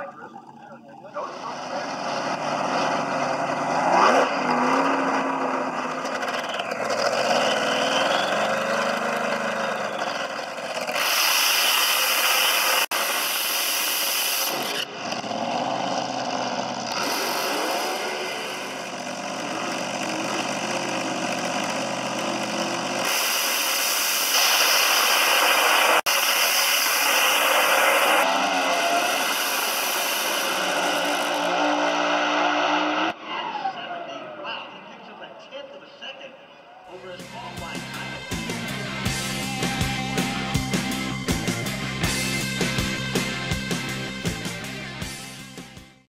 like this. No, over his ball.